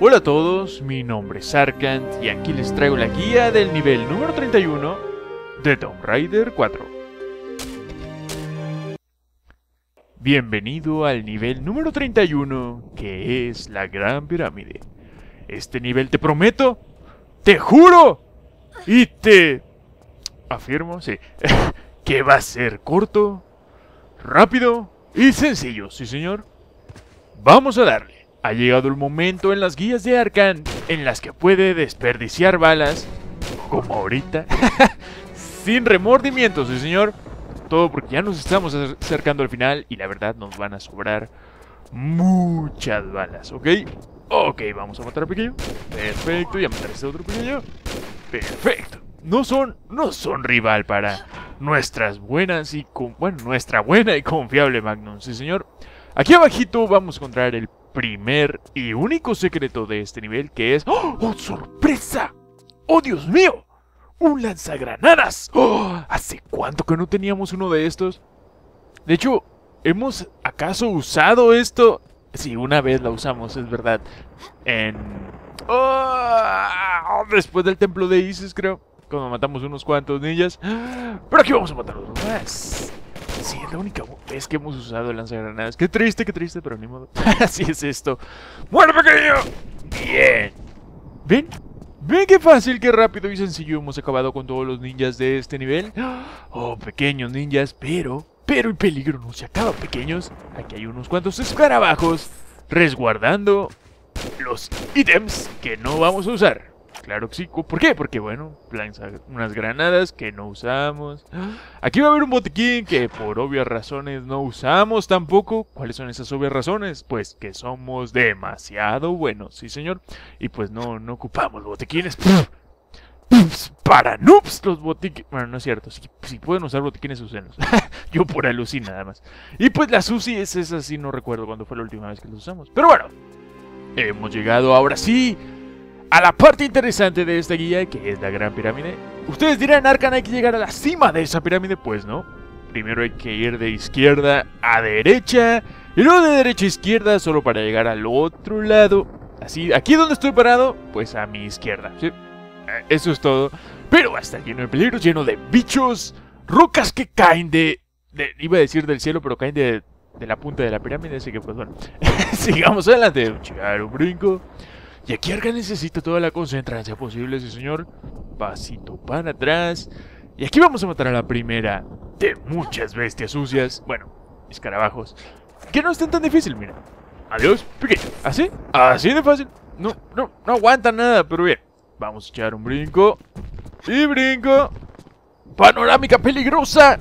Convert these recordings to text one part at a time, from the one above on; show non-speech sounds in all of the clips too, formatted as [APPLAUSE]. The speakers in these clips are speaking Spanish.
Hola a todos, mi nombre es Arkant y aquí les traigo la guía del nivel número 31 de Tomb Raider 4. Bienvenido al nivel número 31, que es la Gran Pirámide. Este nivel te prometo, te juro y te afirmo, sí, [LAUGHS] que va a ser corto, rápido y sencillo, sí señor. Vamos a darle. Ha llegado el momento en las guías de Arkan en las que puede desperdiciar balas, como ahorita, [LAUGHS] sin remordimientos, sí señor. Todo porque ya nos estamos acercando al final y la verdad nos van a sobrar muchas balas, ¿ok? Ok, vamos a matar a pequeño. Perfecto, y a matar a este otro pequeño. Perfecto. No son, no son rival para nuestras buenas y con, bueno, nuestra buena y confiable Magnum, sí señor. Aquí abajito vamos a encontrar el primer y único secreto de este nivel que es... ¡Oh, ¡Oh sorpresa! ¡Oh, Dios mío! ¡Un lanzagranadas! ¡Oh! ¿Hace cuánto que no teníamos uno de estos? De hecho, ¿hemos acaso usado esto? Sí, una vez la usamos, es verdad. En... ¡Oh! Después del templo de Isis, creo. Cuando matamos unos cuantos ninjas. Pero aquí vamos a matar más. [LAUGHS] Sí, es la única vez que hemos usado el lanzagranadas. Qué triste, qué triste, pero ni modo. [LAUGHS] Así es esto. ¡Muere pequeño! Bien. ¿Ven? ¿Ven qué fácil, qué rápido y sencillo hemos acabado con todos los ninjas de este nivel? [GASPS] Oh, pequeños ninjas, pero... Pero el peligro no se acaba, pequeños. Aquí hay unos cuantos escarabajos resguardando los ítems que no vamos a usar. Claro que sí. ¿Por qué? Porque, bueno, unas granadas que no usamos. Aquí va a haber un botiquín que por obvias razones no usamos tampoco. ¿Cuáles son esas obvias razones? Pues que somos demasiado buenos, sí señor. Y pues no, no ocupamos botiquines. Para noobs los botiquines. Bueno, no es cierto. Si, pueden usar botiquines, usenlos. [LAUGHS] Yo por alucin nada más. Y pues la Susi es esa, sí, no recuerdo cuándo fue la última vez que los usamos. Pero bueno, hemos llegado ahora sí a la parte interesante de esta guía, que es la Gran Pirámide. Ustedes dirán, Arkan, hay que llegar a la cima de esa pirámide. Pues no. Primero hay que ir de izquierda a derecha. Y luego de derecha a izquierda, solo para llegar al otro lado. Así, aquí donde estoy parado, pues a mi izquierda. Eh, eso es todo. Pero va lleno de peligros, lleno de bichos, rocas que caen de, iba a decir del cielo, pero caen de, de la punta de la pirámide. Así que, pues bueno, [LAUGHS] sigamos adelante. Un brinco. Y aquí Arga necesita toda la concentración posible, sí señor. Pasito para atrás. Y aquí vamos a matar a la primera de muchas bestias sucias. Bueno, escarabajos. Que no estén tan difícil, mira. Adiós, pequeño. ¿Así? Así de fácil. No, no, no aguanta nada, pero bien. Vamos a echar un brinco. Y brinco. Panorámica peligrosa.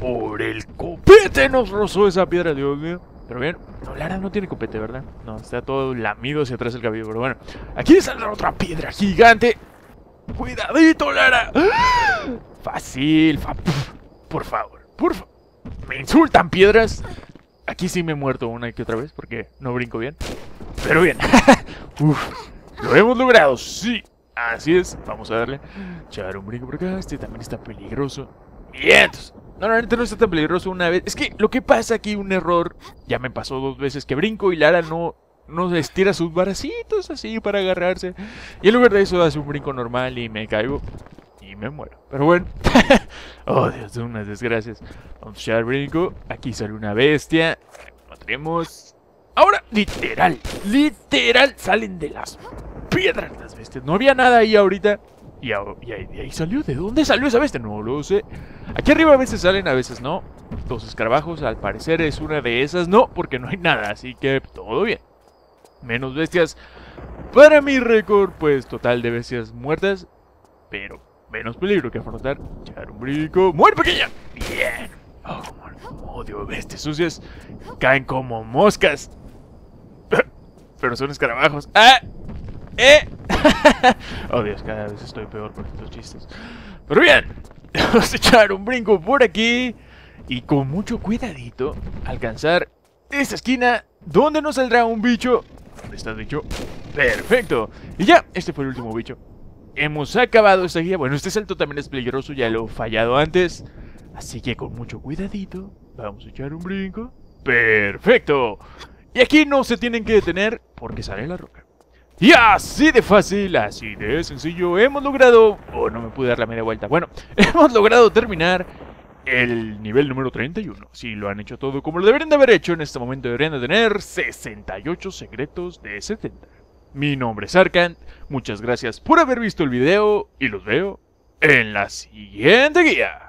Por el copete nos rozó esa piedra, Dios mío. Pero bien, no, Lara no tiene copete, ¿verdad? No, está todo lamido hacia atrás el cabello, pero bueno. Aquí saldrá otra piedra gigante. ¡Cuidadito, Lara! Fácil, por favor, por favor. ¿Me insultan piedras? Aquí sí me he muerto una y que otra vez porque no brinco bien. Pero bien. [LAUGHS] Uf, lo hemos logrado, sí. Así es. Vamos a darle. Echar un brinco por acá. Este también está peligroso. Bien. No está tan peligroso una vez. Es que lo que pasa aquí, un error, ya me pasó dos veces que brinco y Lara no, no estira sus bracitos así para agarrarse. Y en lugar de eso hace un brinco normal y me caigo y me muero. Pero bueno. [LAUGHS] oh, Dios, unas desgracias. Vamos a echar brinco. Aquí sale una bestia. Mataremos. Ahora, literal, literal, salen de las piedras las bestias. No había nada ahí ahorita. Y, ahí, salió. ¿De dónde salió esa bestia? No lo sé. Aquí arriba a veces salen, a veces no. Dos escarabajos, al parecer es una de esas. No, porque no hay nada, así que todo bien. Menos bestias. Para mi récord, pues total de bestias muertas. Pero menos peligro que afrontar. Echar un. ¡Muere pequeña! Bien. Oh, odio bestias sucias. Caen como moscas. [LAUGHS] Pero son escarabajos. ¡Ah! ¡Eh! [LAUGHS] oh Dios, cada vez estoy peor con estos chistes. Pero bien, [LAUGHS] vamos a echar un brinco por aquí y con mucho cuidadito alcanzar esta esquina donde nos saldrá un bicho. ¿Dónde está el bicho? Perfecto. Y ya, este fue el último bicho. Hemos acabado esta guía. Bueno, este salto también es peligroso, ya lo he fallado antes. Así que con mucho cuidadito, vamos a echar un brinco. Perfecto. Y aquí no se tienen que detener porque sale la roca. Y así de fácil, así de sencillo, hemos logrado... Oh, no me pude dar la media vuelta. Bueno, [LAUGHS] hemos logrado terminar el nivel número 31. Si lo han hecho todo como lo deberían de haber hecho, en este momento deberían de tener 68 secretos de 70. Mi nombre es Arkant, muchas gracias por haber visto el video y los veo en la siguiente guía.